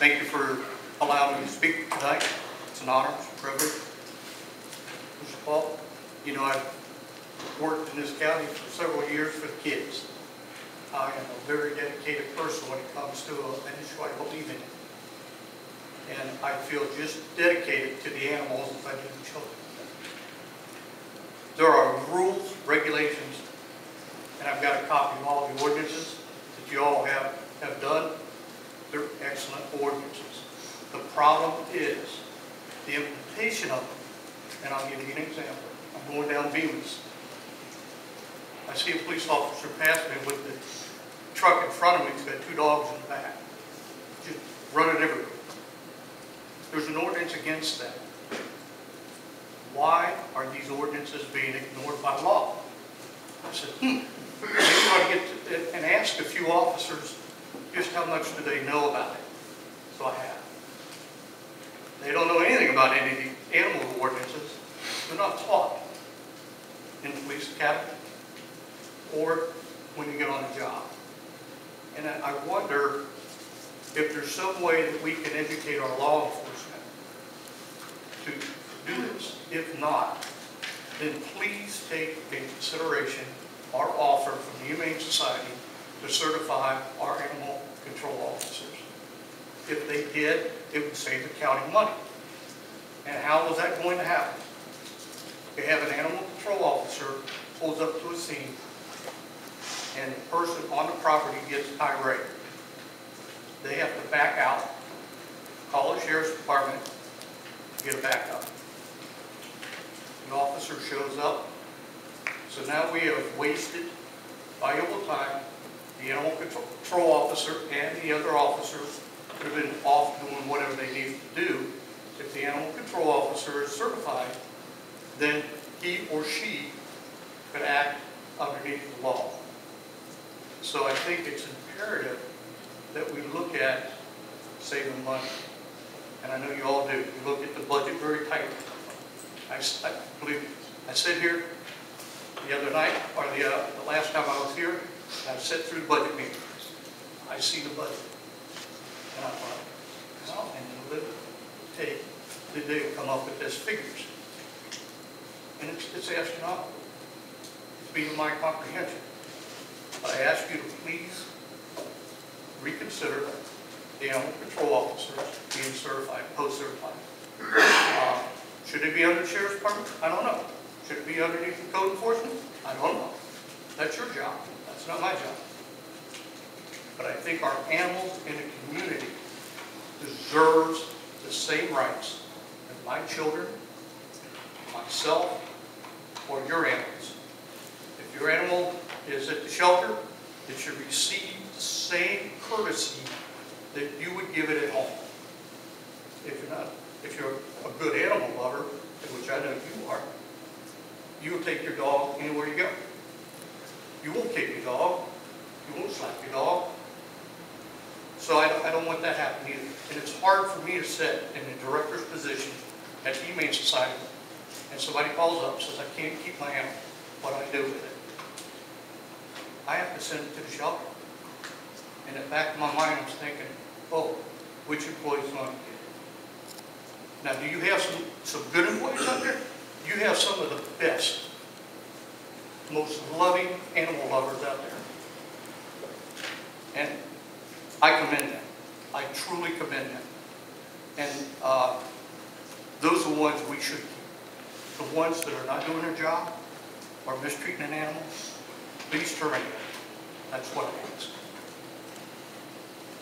Thank you for allowing me to speak tonight. It's an honor, it's a privilege. Mr. Paulk, you know, I've worked in this county for several years for the kids. I am a very dedicated person when it comes to an issue I believe in. And I feel just dedicated to the animals as I do the children. There are rules, regulations, and I've got a copy of all the ordinances that you all have, have done. Excellent ordinances. The problem is the implementation of them. And I'll give you an example. I'm going down Bemis. I see a police officer pass me with the truck in front of me, he's got two dogs in the back, just running everywhere. There's an ordinance against that. Why are these ordinances being ignored by law? I said, hmm, get, to- and ask a few officers, just how much do they know about it? So I have. They don't know anything about any the animal ordinances. They're not taught in the police academy or when you get on a job. And I I wonder if there's some way that we can educate our law enforcement to do this. If not, then please take into consideration our offer from the Humane Society to certify our animal control officers. If they did, it would save the county money. And how was that going to happen? They have an animal control officer pulls up to a scene, and the person on the property gets irate. They have to back out, call the sheriff's department, get a backup. The officer shows up, so now we have wasted valuable time. The animal control officer and the other officers could have been off doing whatever they needed to do. If the animal control officer is certified, then he or she could act underneath the law. So I think it's imperative that we look at saving money. And I know you all do. You look at the budget very tightly. I, I believe, I sit here the other night, or the, uh, the last time I was here, I sat through the budget meetings. I see the budget. And I thought, how in the did they come up with this figures? And it's, it's astronomical. It's beyond my comprehension. But I ask you to please reconsider the animal control officers being certified, post-certified. Uh, Should it be under the sheriff's department? I don't know. Should it be underneath the code enforcement? I don't know. That's your job. That's not my job. Think our animals in the community deserves the same rights as my children, myself, or your animals. If your animal is at the shelter, it should receive the same courtesy that you would give it at home. If you're not, if you're a good animal lover, which I know you are, you will take your dog anywhere you go. You won't kick your dog, you won't slap your dog. So I don't, I don't want that happening either. And it's hard for me to sit in the director's position at the Humane Society, and somebody calls up, and says, I can't keep my animal, what do I do with it? I have to send it to the shelter. And in the back of my mind, I was thinking, oh, which employee's going to get it? Now, do you have some, some good employees out there? You have some of the best, most loving animal lovers out there. And commend them. I truly commend them. And uh, those are the ones we should keep. The ones that are not doing their job or mistreating an animal, please terminate them. That's what I ask.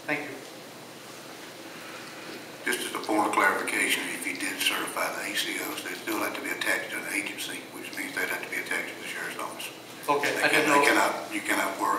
Thank you. Just as a point of clarification, if you did certify the ACOs, they still have to be attached to an agency, which means they'd have to be attached to the sheriff's office. Okay, They I can- didn't they know. cannot, you cannot work